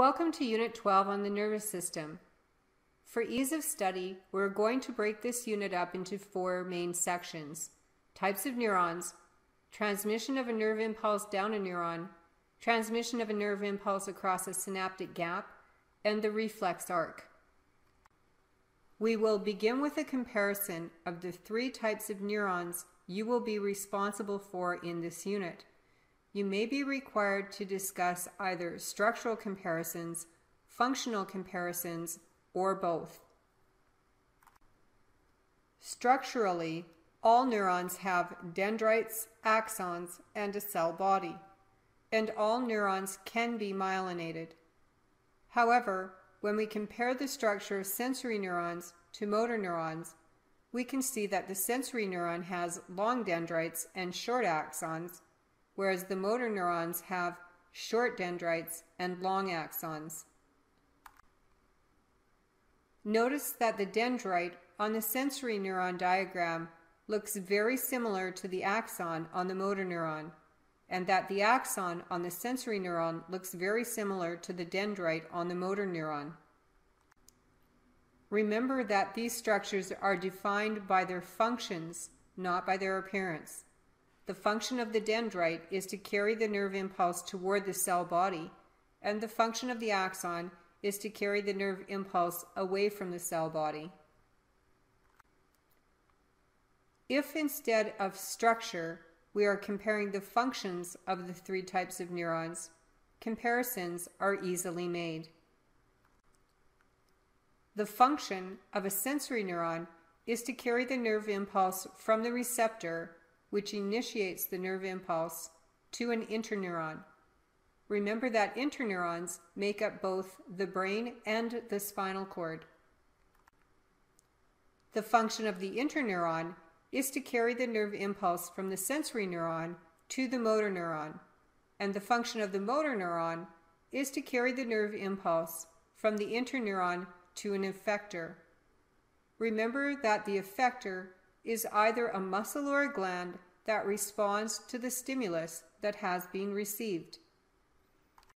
Welcome to Unit 12 on the nervous system. For ease of study, we're going to break this unit up into four main sections. Types of neurons, transmission of a nerve impulse down a neuron, transmission of a nerve impulse across a synaptic gap, and the reflex arc. We will begin with a comparison of the three types of neurons you will be responsible for in this unit you may be required to discuss either structural comparisons, functional comparisons, or both. Structurally, all neurons have dendrites, axons, and a cell body, and all neurons can be myelinated. However, when we compare the structure of sensory neurons to motor neurons, we can see that the sensory neuron has long dendrites and short axons, whereas the motor neurons have short dendrites and long axons. Notice that the dendrite on the sensory neuron diagram looks very similar to the axon on the motor neuron, and that the axon on the sensory neuron looks very similar to the dendrite on the motor neuron. Remember that these structures are defined by their functions, not by their appearance. The function of the dendrite is to carry the nerve impulse toward the cell body, and the function of the axon is to carry the nerve impulse away from the cell body. If instead of structure, we are comparing the functions of the three types of neurons, comparisons are easily made. The function of a sensory neuron is to carry the nerve impulse from the receptor which initiates the nerve impulse, to an interneuron. Remember that interneurons make up both the brain and the spinal cord. The function of the interneuron is to carry the nerve impulse from the sensory neuron to the motor neuron, and the function of the motor neuron is to carry the nerve impulse from the interneuron to an effector. Remember that the effector is either a muscle or a gland that responds to the stimulus that has been received.